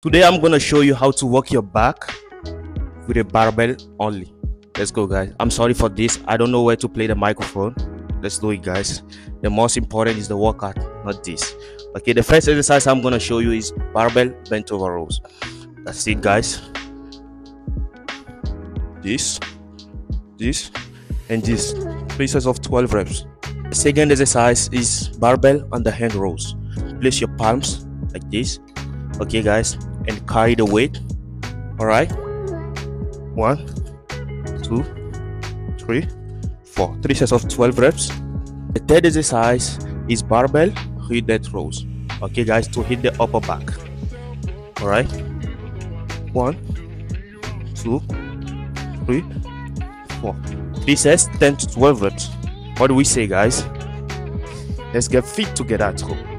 Today I'm gonna show you how to work your back with a barbell only. Let's go guys. I'm sorry for this. I don't know where to play the microphone. Let's do it guys. The most important is the workout, not this. Okay, the first exercise I'm gonna show you is barbell bent over rows. That's it guys. This, this, and this. Three sets of 12 reps. The second exercise is barbell underhand rows. Place your palms like this okay guys and carry the weight. All right? One two three four. Three sets of 12 reps. The third exercise is barbell hit that rows. Okay guys to hit the upper back. All right? One two three four. Three sets 10 to 12 reps. What do we say guys? Let's get fit together at home